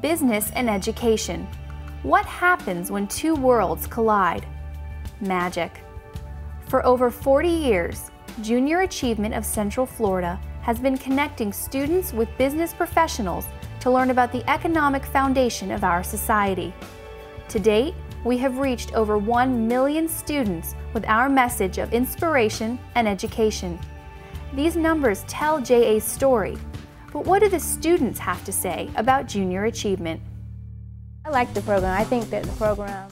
business and education. What happens when two worlds collide? Magic. For over 40 years, Junior Achievement of Central Florida has been connecting students with business professionals to learn about the economic foundation of our society. To date, we have reached over 1 million students with our message of inspiration and education. These numbers tell JA's story, but what do the students have to say about junior achievement? I like the program. I think that the program